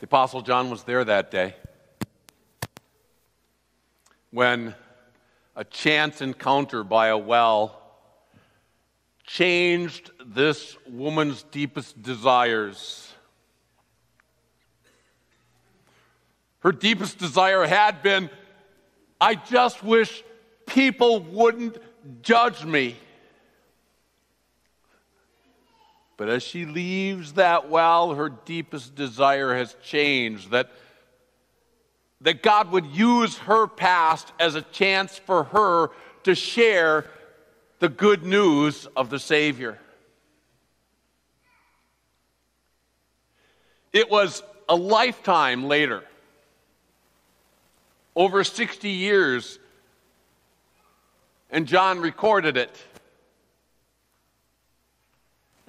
The Apostle John was there that day when a chance encounter by a well changed this woman's deepest desires. Her deepest desire had been I just wish people wouldn't judge me. But as she leaves that well, her deepest desire has changed that, that God would use her past as a chance for her to share the good news of the Savior. It was a lifetime later, over 60 years, and John recorded it.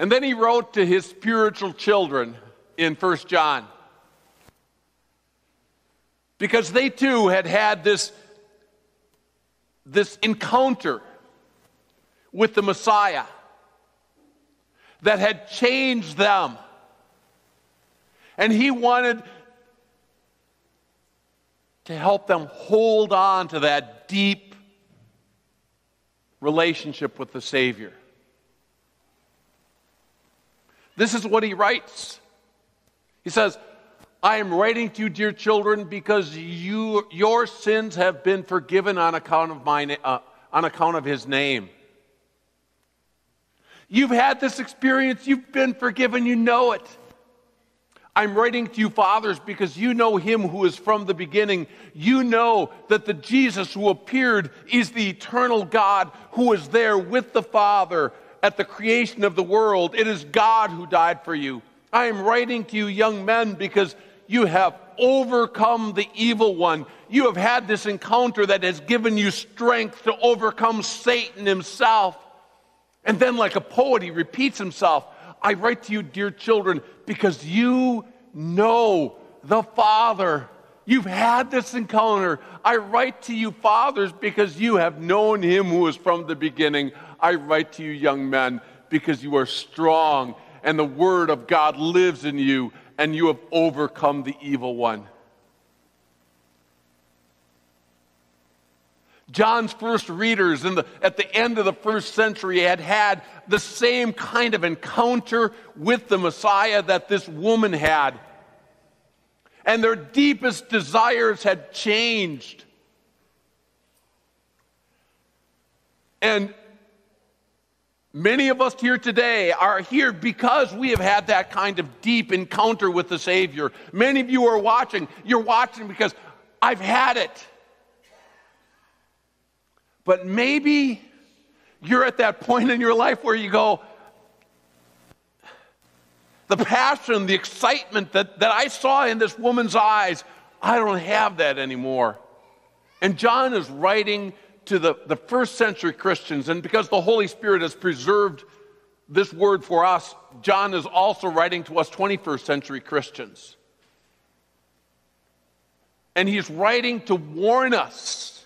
And then he wrote to his spiritual children in 1 John. Because they too had had this, this encounter with the Messiah that had changed them. And he wanted to help them hold on to that deep relationship with the Savior. This is what he writes. He says, I am writing to you, dear children, because you, your sins have been forgiven on account of, my, uh, on account of his name. You've had this experience, you've been forgiven, you know it. I'm writing to you, fathers, because you know him who is from the beginning. You know that the Jesus who appeared is the eternal God who is there with the Father at the creation of the world. It is God who died for you. I am writing to you, young men, because you have overcome the evil one. You have had this encounter that has given you strength to overcome Satan himself. And then, like a poet, he repeats himself I write to you, dear children, because you know the Father. You've had this encounter. I write to you, fathers, because you have known him who is from the beginning. I write to you, young men, because you are strong and the word of God lives in you and you have overcome the evil one. John's first readers the, at the end of the first century had had the same kind of encounter with the Messiah that this woman had. And their deepest desires had changed. And Many of us here today are here because we have had that kind of deep encounter with the Savior. Many of you are watching. You're watching because I've had it. But maybe you're at that point in your life where you go, the passion, the excitement that, that I saw in this woman's eyes, I don't have that anymore. And John is writing to the, the first century Christians, and because the Holy Spirit has preserved this word for us, John is also writing to us 21st century Christians. And he's writing to warn us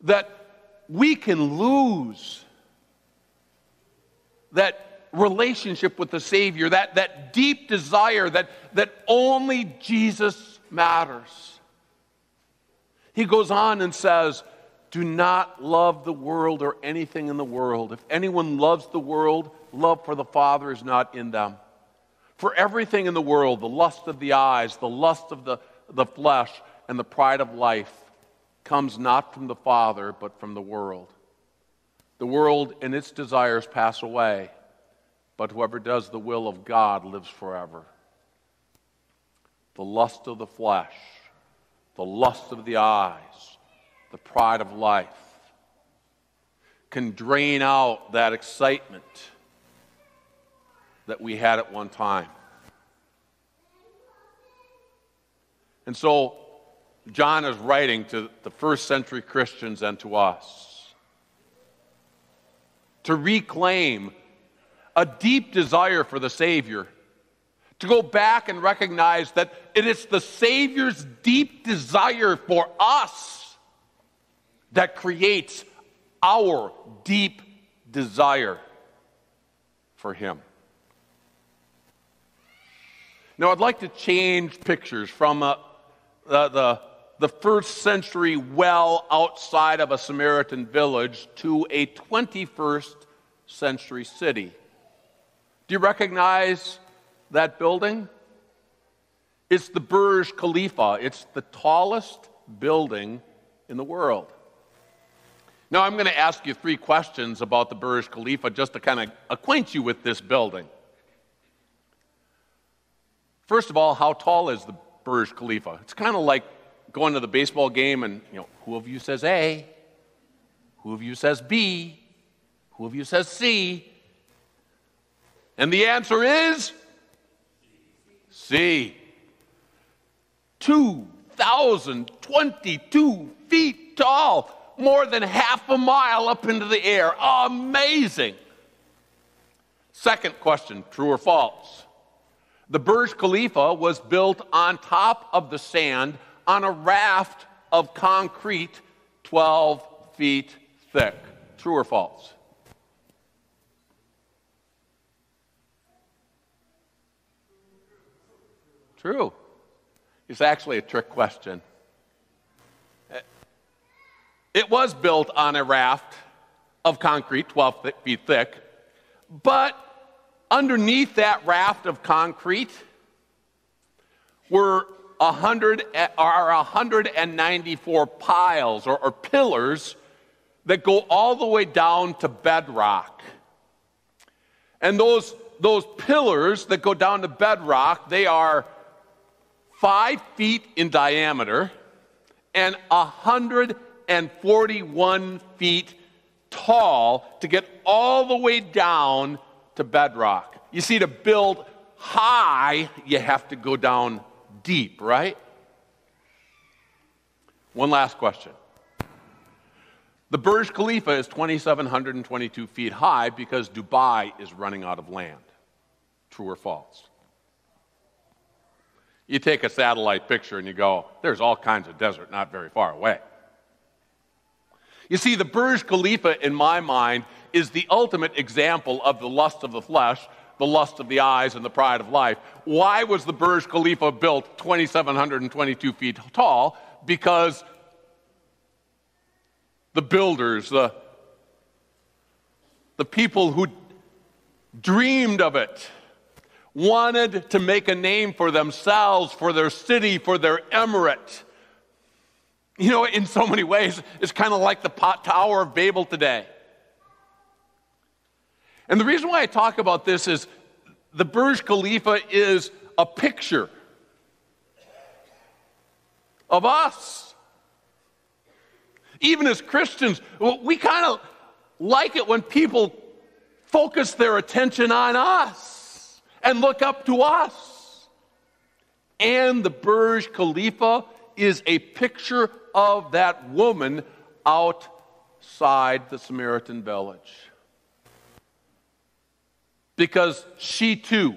that we can lose that relationship with the Savior, that, that deep desire that, that only Jesus matters. He goes on and says, Do not love the world or anything in the world. If anyone loves the world, love for the Father is not in them. For everything in the world, the lust of the eyes, the lust of the, the flesh, and the pride of life, comes not from the Father, but from the world. The world and its desires pass away, but whoever does the will of God lives forever. The lust of the flesh the lust of the eyes, the pride of life, can drain out that excitement that we had at one time. And so, John is writing to the first century Christians and to us to reclaim a deep desire for the Savior to go back and recognize that it is the Savior's deep desire for us that creates our deep desire for Him. Now, I'd like to change pictures from uh, the, the, the first century well outside of a Samaritan village to a 21st century city. Do you recognize that building? It's the Burj Khalifa. It's the tallest building in the world. Now, I'm going to ask you three questions about the Burj Khalifa just to kind of acquaint you with this building. First of all, how tall is the Burj Khalifa? It's kind of like going to the baseball game and, you know, who of you says A? Who of you says B? Who of you says C? And the answer is C. 2,022 feet tall, more than half a mile up into the air. Amazing. Second question true or false? The Burj Khalifa was built on top of the sand on a raft of concrete 12 feet thick. True or false? True. It's actually a trick question. It was built on a raft of concrete, 12 feet thick, but underneath that raft of concrete were 100, are 194 piles or, or pillars that go all the way down to bedrock. And those, those pillars that go down to bedrock, they are five feet in diameter and 141 feet tall to get all the way down to bedrock. You see, to build high, you have to go down deep, right? One last question. The Burj Khalifa is 2,722 feet high because Dubai is running out of land. True or false? You take a satellite picture and you go, there's all kinds of desert not very far away. You see, the Burj Khalifa, in my mind, is the ultimate example of the lust of the flesh, the lust of the eyes, and the pride of life. Why was the Burj Khalifa built 2,722 feet tall? Because the builders, the, the people who dreamed of it, wanted to make a name for themselves, for their city, for their emirate. You know, in so many ways, it's kind of like the Tower of Babel today. And the reason why I talk about this is the Burj Khalifa is a picture of us. Even as Christians, we kind of like it when people focus their attention on us and look up to us. And the Burj Khalifa is a picture of that woman outside the Samaritan village because she too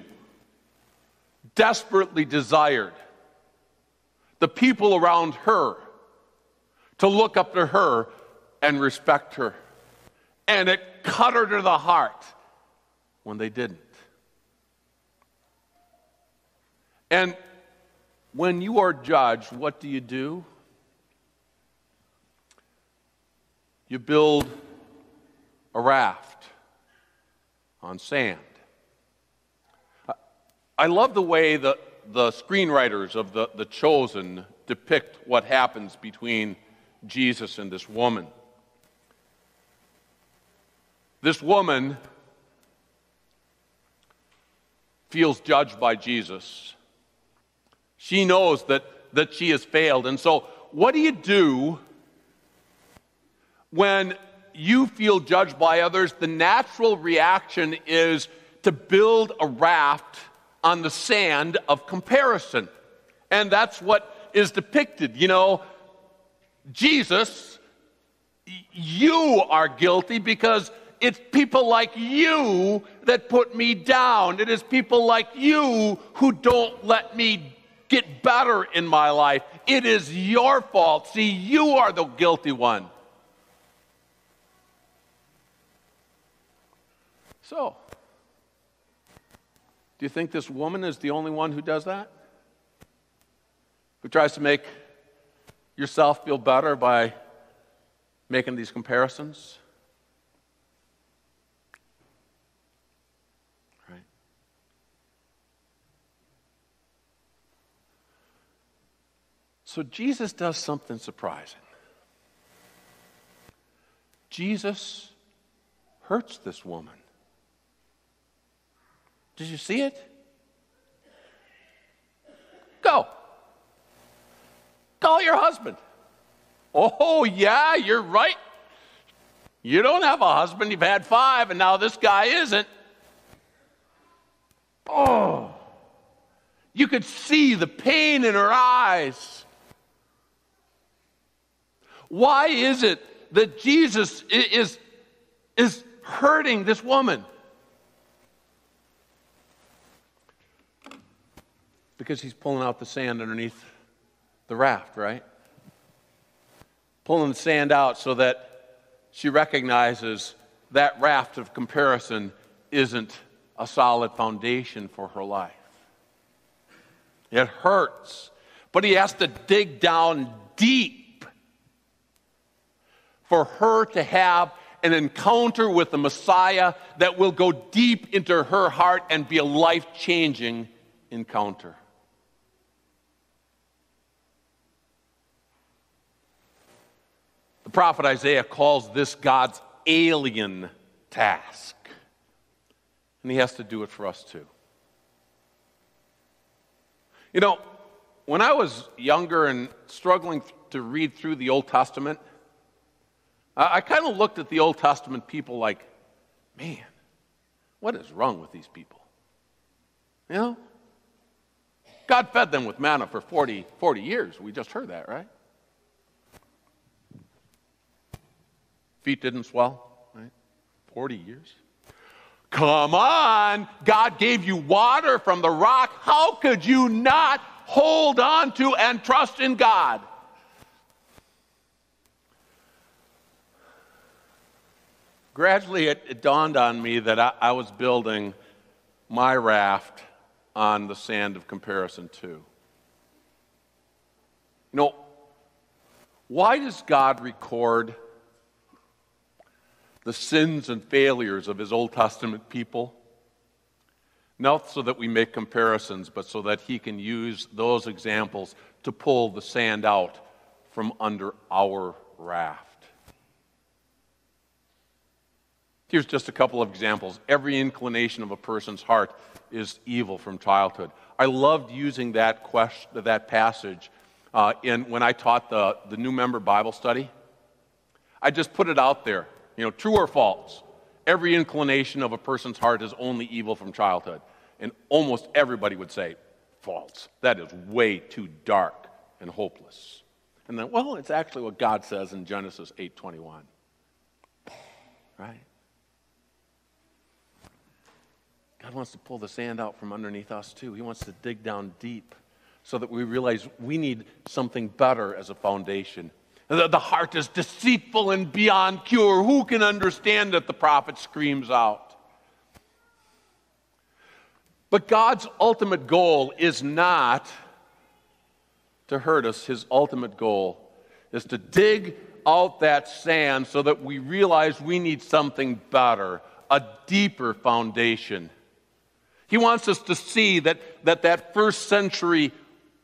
desperately desired the people around her to look up to her and respect her. And it cut her to the heart when they didn't. And when you are judged, what do you do? You build a raft on sand. I love the way the, the screenwriters of the, the Chosen depict what happens between Jesus and this woman. This woman feels judged by Jesus. She knows that, that she has failed. And so, what do you do when you feel judged by others? The natural reaction is to build a raft on the sand of comparison. And that's what is depicted. You know, Jesus, you are guilty because it's people like you that put me down. It is people like you who don't let me get better in my life. It is your fault. See, you are the guilty one. So, Do you think this woman is the only one who does that? Who tries to make yourself feel better by making these comparisons? So Jesus does something surprising. Jesus hurts this woman. Did you see it? Go. Call your husband. Oh, yeah, you're right. You don't have a husband, you've had five, and now this guy isn't. Oh, you could see the pain in her eyes. Why is it that Jesus is, is hurting this woman? Because he's pulling out the sand underneath the raft, right? Pulling the sand out so that she recognizes that raft of comparison isn't a solid foundation for her life. It hurts, but he has to dig down deep for her to have an encounter with the Messiah that will go deep into her heart and be a life changing encounter. The prophet Isaiah calls this God's alien task. And he has to do it for us too. You know, when I was younger and struggling to read through the Old Testament, I, kind of looked at the Old Testament people like, man, what is wrong with these people? You know? God fed them with manna for 40, 40 years. We just heard that, right? Feet didn't swell, right? 40 years. Come on, God gave you water from the rock. How could you not hold on to and trust in God? Gradually, it, it dawned on me that I, I was building my raft on the sand of comparison, too. You know, why does God record the sins and failures of his Old Testament people. Not so that we make comparisons, but so that he can use those examples to pull the sand out from under our raft. Here's just a couple of examples. Every inclination of a person's heart is evil from childhood. I loved using that question, that passage uh, in, when I taught the, the new member Bible study. I just put it out there. You know, true or false? Every inclination of a person's heart is only evil from childhood. And almost everybody would say, false. That is way too dark and hopeless. And then, well, it's actually what God says in Genesis 8:21. Right? God wants to pull the sand out from underneath us too. He wants to dig down deep so that we realize we need something better as a foundation the, the heart is deceitful and beyond cure. Who can understand it? The prophet screams out. But God's ultimate goal is not to hurt us. His ultimate goal is to dig out that sand so that we realize we need something better, a deeper foundation. He wants us to see that that, that first century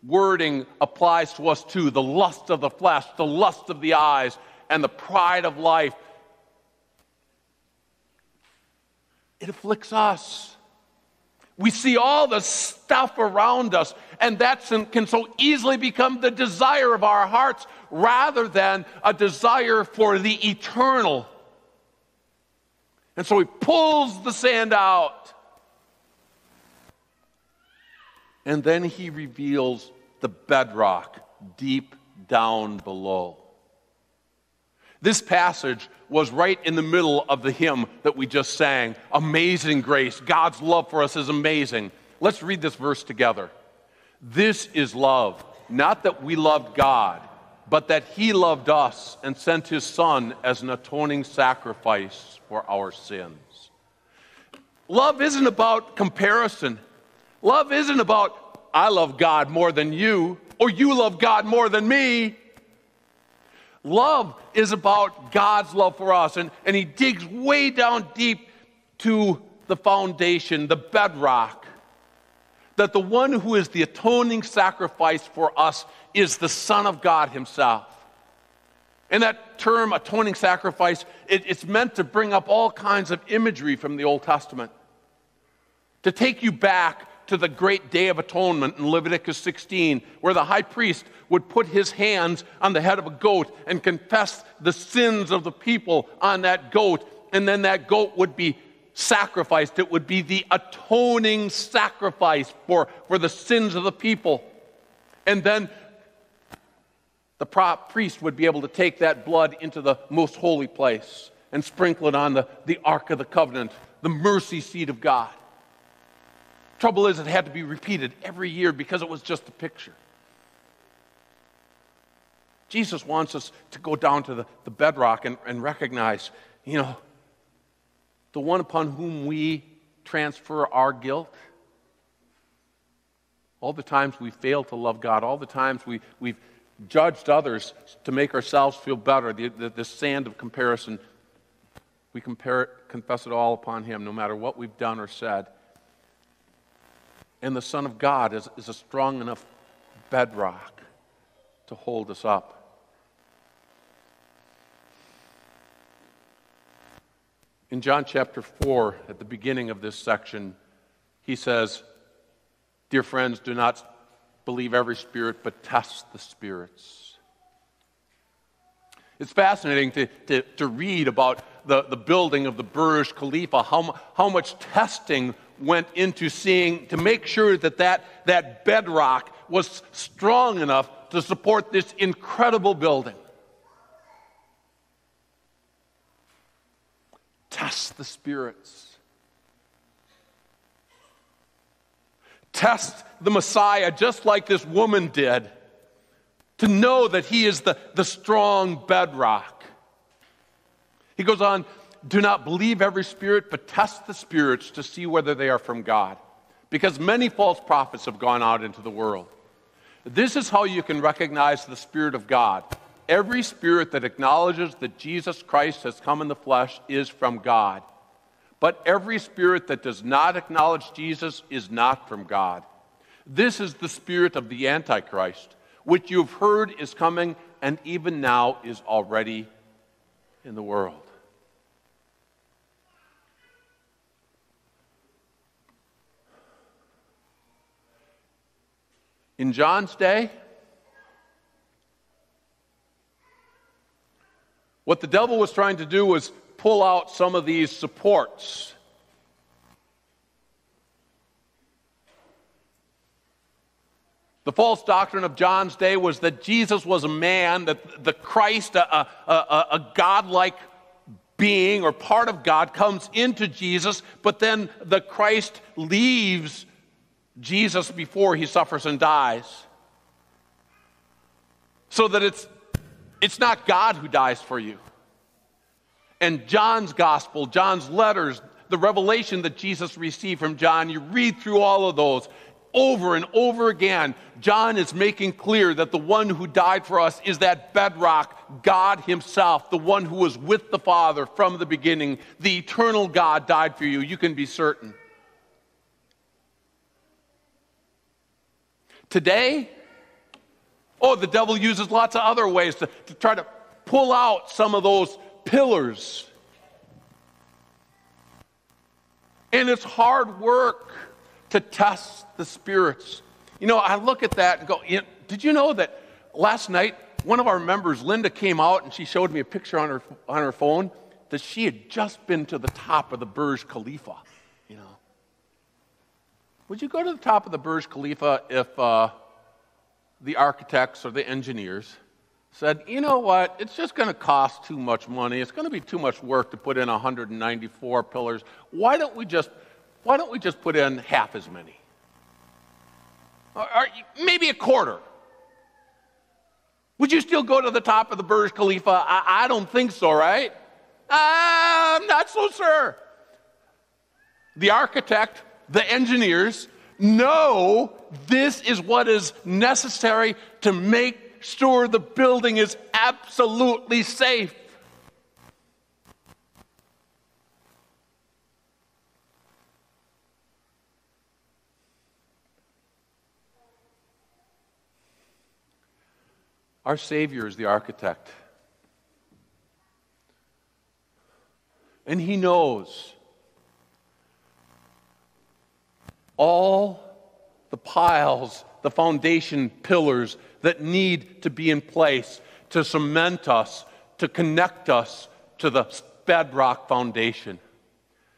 wording applies to us too the lust of the flesh, the lust of the eyes, and the pride of life. It afflicts us. We see all the stuff around us, and that can so easily become the desire of our hearts rather than a desire for the eternal. And so he pulls the sand out. And then he reveals the bedrock deep down below. This passage was right in the middle of the hymn that we just sang Amazing Grace. God's love for us is amazing. Let's read this verse together. This is love, not that we loved God, but that He loved us and sent His Son as an atoning sacrifice for our sins. Love isn't about comparison, Love isn't about, I love God more than you, or you love God more than me. Love is about God's love for us, and, and He digs way down deep to the foundation, the bedrock, that the one who is the atoning sacrifice for us is the Son of God Himself. And that term, atoning sacrifice, it, it's meant to bring up all kinds of imagery from the Old Testament. To take you back to the great day of atonement in Leviticus 16, where the high priest would put his hands on the head of a goat and confess the sins of the people on that goat, and then that goat would be sacrificed. It would be the atoning sacrifice for, for the sins of the people. And then the priest would be able to take that blood into the most holy place and sprinkle it on the, the Ark of the Covenant, the mercy seat of God. Trouble is, it had to be repeated every year because it was just a picture. Jesus wants us to go down to the, the bedrock and, and recognize, you know, the one upon whom we transfer our guilt. All the times we fail to love God, all the times we, we've judged others to make ourselves feel better, the, the, the sand of comparison, we compare it, confess it all upon Him, no matter what we've done or said. And the Son of God is, is a strong enough bedrock to hold us up. In John chapter 4, at the beginning of this section, he says, Dear friends, do not believe every spirit, but test the spirits. It's fascinating to, to, to read about the, the building of the Burj Khalifa, how, how much testing went into seeing to make sure that, that that bedrock was strong enough to support this incredible building. Test the spirits. test the Messiah just like this woman did, to know that he is the, the strong bedrock. He goes on, do not believe every spirit, but test the spirits to see whether they are from God. Because many false prophets have gone out into the world. This is how you can recognize the Spirit of God. Every spirit that acknowledges that Jesus Christ has come in the flesh is from God. But every spirit that does not acknowledge Jesus is not from God. This is the spirit of the Antichrist, which you've heard is coming and even now is already in the world. In John's day, what the devil was trying to do was pull out some of these supports. The false doctrine of John's day was that Jesus was a man, that the Christ, a, a, a, a godlike being or part of God, comes into Jesus, but then the Christ leaves Jesus before he suffers and dies. So that it's, it's not God who dies for you and John's gospel, John's letters, the revelation that Jesus received from John, you read through all of those over and over again. John is making clear that the one who died for us is that bedrock, God Himself, the one who was with the Father from the beginning. The eternal God died for you. You can be certain. Today, oh, the devil uses lots of other ways to, to try to pull out some of those pillars. And it's hard work to test the spirits. You know, I look at that and go, you know, did you know that last night one of our members, Linda, came out and she showed me a picture on her, on her phone that she had just been to the top of the Burj Khalifa. Would you go to the top of the Burj Khalifa if uh, the architects or the engineers said, you know what, it's just going to cost too much money. It's going to be too much work to put in 194 pillars. Why don't we just, why don't we just put in half as many? Or, or maybe a quarter. Would you still go to the top of the Burj Khalifa? I, I don't think so, right? I'm not so sure. The architect, the engineers, know this is what is necessary to make sure the building is absolutely safe. Our Savior is the architect. And He knows all the piles, the foundation pillars that need to be in place to cement us, to connect us to the bedrock foundation.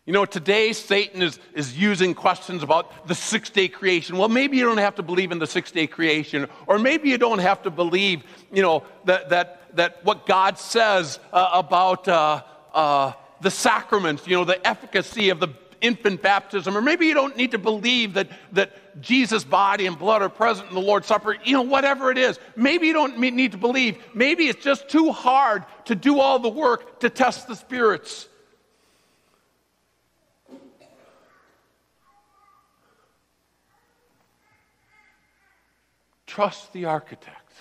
You know, today Satan is, is using questions about the six day creation. Well, maybe you don't have to believe in the six day creation, or maybe you don't have to believe, you know, that, that, that what God says uh, about uh, uh, the sacraments, you know, the efficacy of the infant baptism, or maybe you don't need to believe that, that Jesus' body and blood are present in the Lord's Supper, you know, whatever it is. Maybe you don't need to believe. Maybe it's just too hard to do all the work to test the spirits. Trust the architect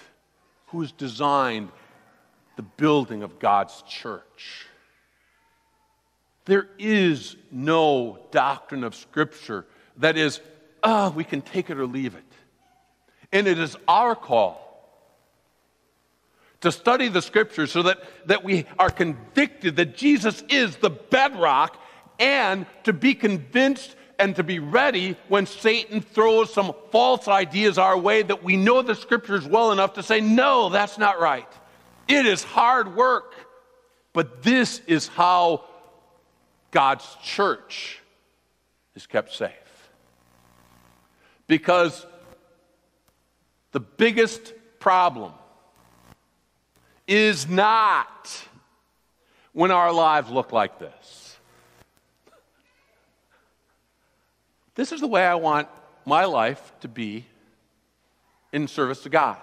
who has designed the building of God's church. There is no doctrine of Scripture that is, ah, oh, we can take it or leave it. And it is our call to study the Scriptures so that, that we are convicted that Jesus is the bedrock and to be convinced and to be ready when Satan throws some false ideas our way that we know the scriptures well enough to say, no, that's not right. It is hard work, but this is how God's church is kept safe. Because the biggest problem is not when our lives look like this. This is the way I want my life to be in service to God.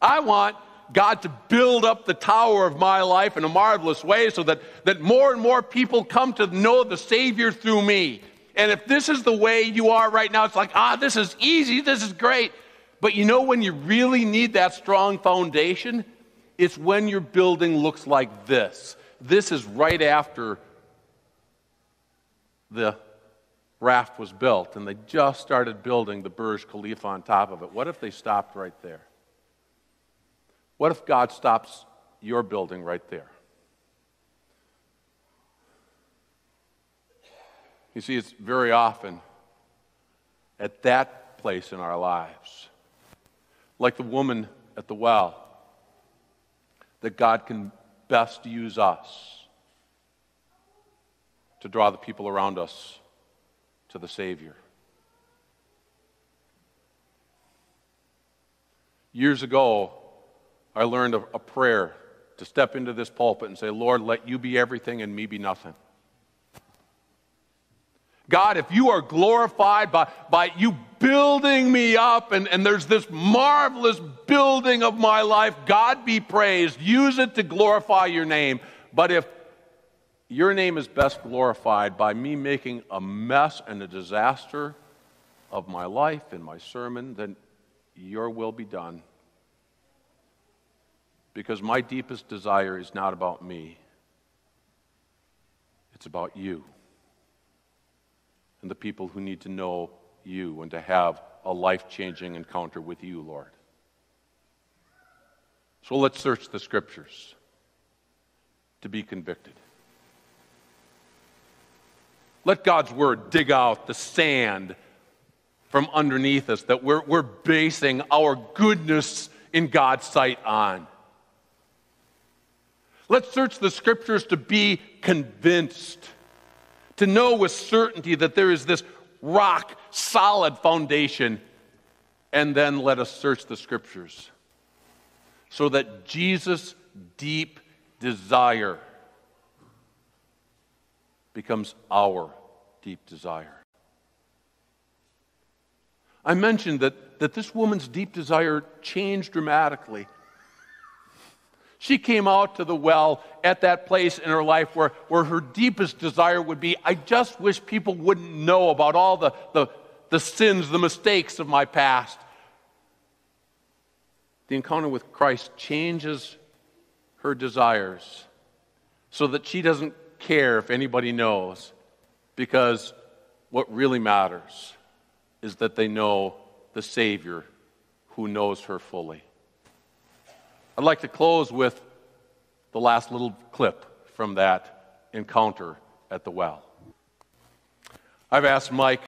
I want God to build up the tower of my life in a marvelous way so that, that more and more people come to know the Savior through me. And if this is the way you are right now, it's like, ah, this is easy, this is great. But you know when you really need that strong foundation? It's when your building looks like this. This is right after the raft was built and they just started building the Burj Khalifa on top of it, what if they stopped right there? What if God stops your building right there? You see, it's very often at that place in our lives, like the woman at the well, that God can best use us to draw the people around us to the Savior. Years ago, I learned a, a, prayer to step into this pulpit and say, Lord, let you be everything and me be nothing. God, if you are glorified by, by you building me up and, and there's this marvelous building of my life, God be praised. Use it to glorify your name. But if your name is best glorified by me making a mess and a disaster of my life and my sermon, then your will be done. Because my deepest desire is not about me, it's about you and the people who need to know you and to have a life changing encounter with you, Lord. So let's search the scriptures to be convicted. Let God's word dig out the sand from underneath us that we're, we're basing our goodness in God's sight on. Let's search the scriptures to be convinced, to know with certainty that there is this rock solid foundation. And then let us search the scriptures so that Jesus' deep desire becomes our deep desire. I mentioned that, that this woman's deep desire changed dramatically. She came out to the well at that place in her life where, where her deepest desire would be I just wish people wouldn't know about all the, the, the sins, the mistakes of my past. The encounter with Christ changes her desires so that she doesn't care if anybody knows, because what really matters is that they know the Savior who knows her fully. I'd like to close with the last little clip from that encounter at the well. I've asked Mike